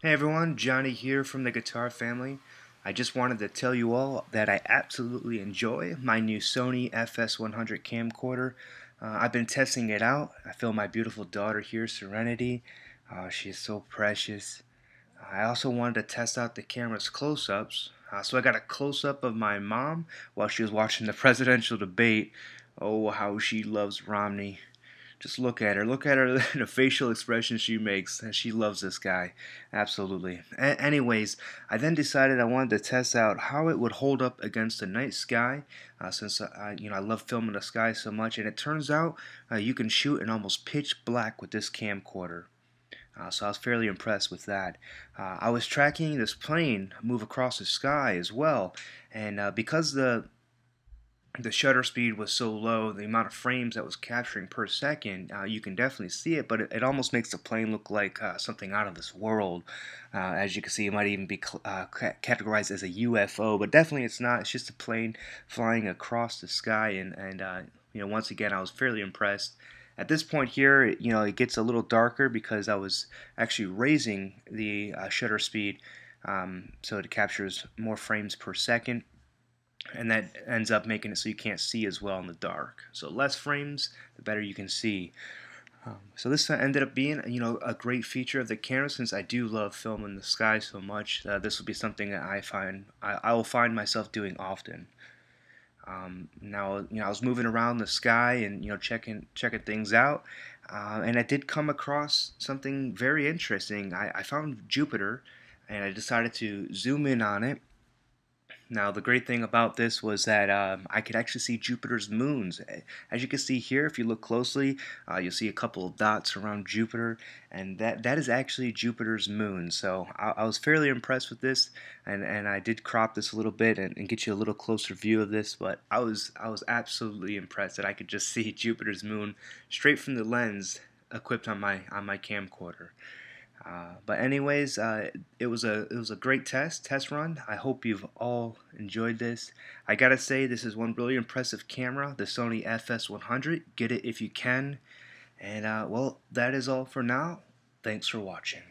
Hey everyone, Johnny here from the Guitar Family. I just wanted to tell you all that I absolutely enjoy my new Sony FS100 camcorder. Uh, I've been testing it out. I feel my beautiful daughter here, Serenity. Uh, she is so precious. I also wanted to test out the camera's close-ups. Uh, so I got a close-up of my mom while she was watching the presidential debate. Oh, how she loves Romney. Just look at her. Look at her, the facial expression she makes. She loves this guy. Absolutely. A anyways, I then decided I wanted to test out how it would hold up against the night sky, uh, since I, you know I love filming the sky so much. And it turns out uh, you can shoot in almost pitch black with this camcorder. Uh, so I was fairly impressed with that. Uh, I was tracking this plane move across the sky as well, and uh, because the the shutter speed was so low, the amount of frames that was capturing per second, uh, you can definitely see it, but it, it, almost makes the plane look like uh, something out of this world. Uh, as you can see, it might even be uh, categorized as a UFO, but definitely it's not. It's just a plane flying across the sky, and, and uh, you know, once again, I was fairly impressed. At this point here, you know, it gets a little darker because I was actually raising the uh, shutter speed um, so it captures more frames per second and that ends up making it so you can't see as well in the dark. So less frames, the better you can see. Um, so this ended up being, you know, a great feature of the camera since I do love filming the sky so much. Uh, this will be something that I find I, I will find myself doing often. Um, now, you know, I was moving around the sky and you know checking checking things out, uh, and I did come across something very interesting. I, I found Jupiter, and I decided to zoom in on it now, the great thing about this was that um, I could actually see Jupiter's moons. As you can see here, if you look closely, uh, you'll see a couple of dots around Jupiter, and that, that is actually Jupiter's moon. So I, I was fairly impressed with this, and, and I did crop this a little bit and, and, get you a little closer view of this, but I was, I was absolutely impressed that I could just see Jupiter's moon straight from the lens equipped on my, on my camcorder. Uh, but anyways, uh, it was a it was a great test test run. I hope you've all enjoyed this. I gotta say, this is one really impressive camera, the Sony FS100. Get it if you can. And uh, well, that is all for now. Thanks for watching.